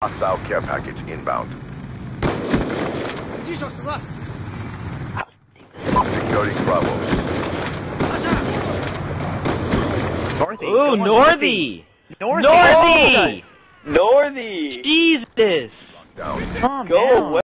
Hostile care package inbound. Security Securing Bravo. Northy. Ooh, Northy! Northy. Northy! Northy. Jesus! Down. Go away.